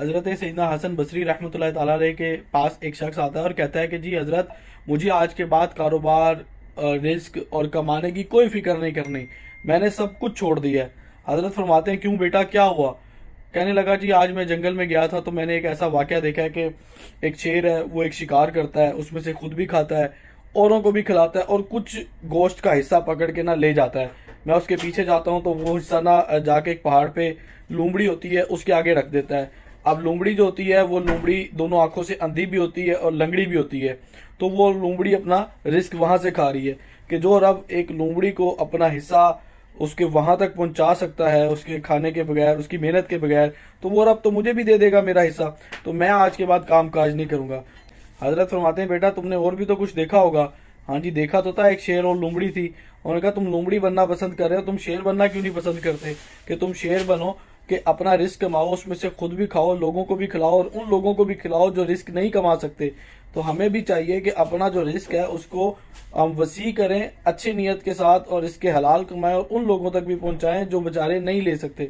حضرت سیدنا حسن بصری رحمۃ اللہ تعالیٰ علیہ کے پاس ایک شخص آتا ہے اور کہتا ہے کہ جی حضرت، مجھے آج کے بعد کاروبار رزق اور کمانے کی کوئی فکر نہیں کرنی۔ میں نے سب کچھ چھوڑ دیا ہے۔ حضرت فرماتے ہیں، کیوں بیٹا، کیا ہوا؟ کہنے لگا جی آج میں جنگل میں گیا تھا تو میں نے ایک ایسا واقعہ دیکھا ہے کہ ایک شیر ہے، وہ ایک شکار کرتا ہے، اس میں سے خود بھی کھاتا ہے، اوروں کو بھی کھلاتا ہے اور کچھ گوشت کا حصہ پکڑ کے نہ لے جاتا ہے۔ میں اس کے پیچھے جاتا ہوں تو وہ حصہ نہ جا کے ایک پہاڑ پہ لومڑی ہوتی ہے، اس کے آگے رکھ دیتا ہے۔ اب لومڑی جو ہوتی ہے، وہ لومڑی دونوں آنکھوں سے اندھی بھی ہوتی ہے اور لنگڑی بھی ہوتی ہے۔ تو وہ لومڑی اپنا رزق وہاں سے کھا رہی ہے کہ جو رب ایک لومڑی کو اپنا حصہ اس کے وہاں تک پہنچا سکتا ہے، اس کے کھانے کے بغیر، اس کی محنت کے بغیر، تو وہ رب تو مجھے بھی دے دے گا میرا حصہ۔ تو میں آج کے بعد کام کاج نہیں کروں گا۔ حضرت فرماتے ہیں، بیٹا، تم نے اور بھی تو کچھ دیکھا ہوگا۔ ہاں جی دیکھا تو تھا، ایک شیر اور لومڑی تھی۔ انہوں نے کہا، تم لومڑی بننا پسند کر رہے ہو، تم شیر بننا کیوں نہیں پسند کرتے؟ کہ تم شیر بنو کہ اپنا رزق کماؤ، اس میں سے خود بھی کھاؤ، لوگوں کو بھی کھلاؤ اور ان لوگوں کو بھی کھلاؤ جو رزق نہیں کما سکتے۔ تو ہمیں بھی چاہیے کہ اپنا جو رزق ہے، اس کو ہم وسیع کریں، اچھی نیت کے ساتھ اور اس کے حلال کمائیں اور ان لوگوں تک بھی پہنچائیں جو بچارے نہیں لے سکتے۔